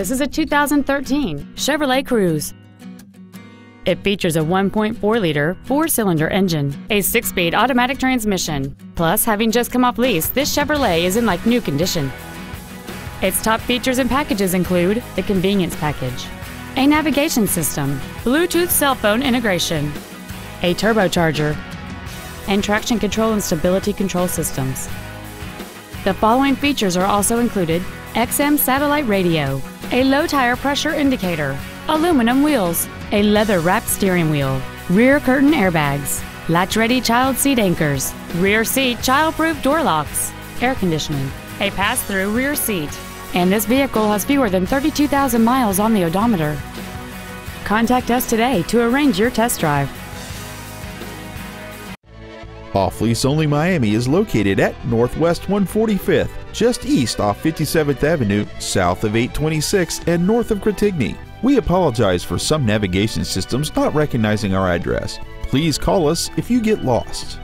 This is a 2013 Chevrolet Cruze. It features a 1.4-liter four-cylinder engine, a six-speed automatic transmission. Plus, having just come off lease, this Chevrolet is in like new condition. Its top features and packages include the convenience package, a navigation system, Bluetooth cell phone integration, a turbocharger, and traction control and stability control systems. The following features are also included XM satellite radio, a low tire pressure indicator, aluminum wheels, a leather wrapped steering wheel, rear curtain airbags, latch ready child seat anchors, rear seat child proof door locks, air conditioning, a pass through rear seat, and this vehicle has fewer than 32,000 miles on the odometer. Contact us today to arrange your test drive. Off Lease Only Miami is located at Northwest 145th, just east off 57th Avenue, south of 826, and north of Gratigny. We apologize for some navigation systems not recognizing our address. Please call us if you get lost.